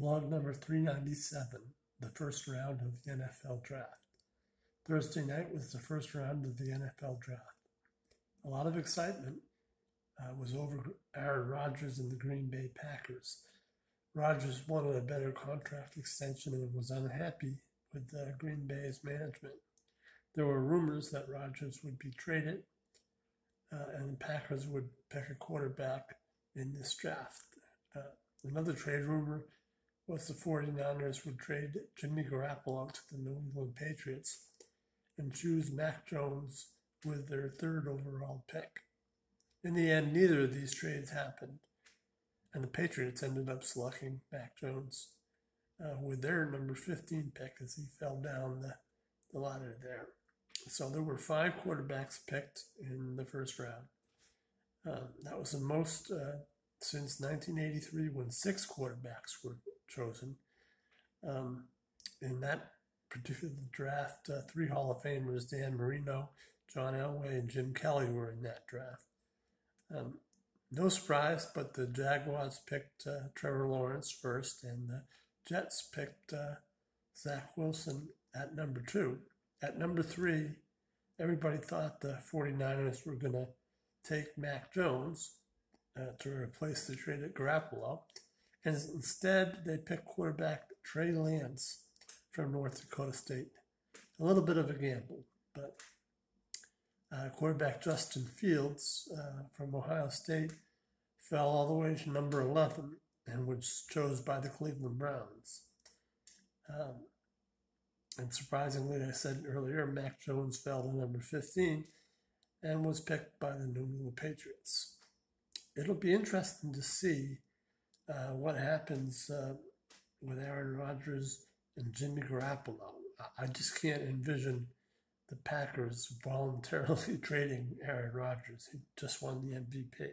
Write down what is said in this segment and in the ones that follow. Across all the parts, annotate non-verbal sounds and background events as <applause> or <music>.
Blog number 397, the first round of the NFL draft. Thursday night was the first round of the NFL draft. A lot of excitement uh, was over Aaron Rodgers and the Green Bay Packers. Rodgers wanted a better contract extension and was unhappy with uh, Green Bay's management. There were rumors that Rodgers would be traded uh, and the Packers would pick a quarterback in this draft. Uh, another trade rumor was the 49ers would trade Jimmy Garoppolo to the New England Patriots and choose Mac Jones with their third overall pick. In the end, neither of these trades happened, and the Patriots ended up selecting Mac Jones uh, with their number 15 pick as he fell down the, the ladder there. So there were five quarterbacks picked in the first round. Um, that was the most uh, since 1983 when six quarterbacks were chosen. Um, in that particular draft, uh, three Hall of Famers, Dan Marino, John Elway, and Jim Kelly were in that draft. Um, no surprise, but the Jaguars picked uh, Trevor Lawrence first, and the Jets picked uh, Zach Wilson at number two. At number three, everybody thought the 49ers were going to take Mac Jones uh, to replace the traded Garoppolo. And instead, they picked quarterback Trey Lance from North Dakota State. A little bit of a gamble, but uh, quarterback Justin Fields uh, from Ohio State fell all the way to number 11 and was chosen by the Cleveland Browns. Um, and surprisingly, I said earlier, Mac Jones fell to number 15 and was picked by the New England Patriots. It'll be interesting to see uh, what happens uh, with Aaron Rodgers and Jimmy Garoppolo. I just can't envision the Packers voluntarily <laughs> trading Aaron Rodgers. who just won the MVP.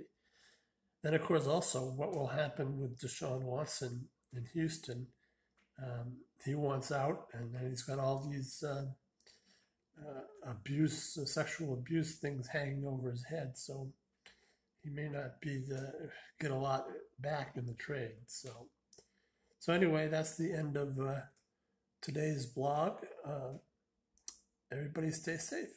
Then, of course, also what will happen with Deshaun Watson in Houston. Um, he wants out, and then he's got all these uh, uh, abuse, uh, sexual abuse things hanging over his head. So he may not be the get a lot back in the trade. So, so anyway, that's the end of uh, today's blog. Uh, everybody, stay safe.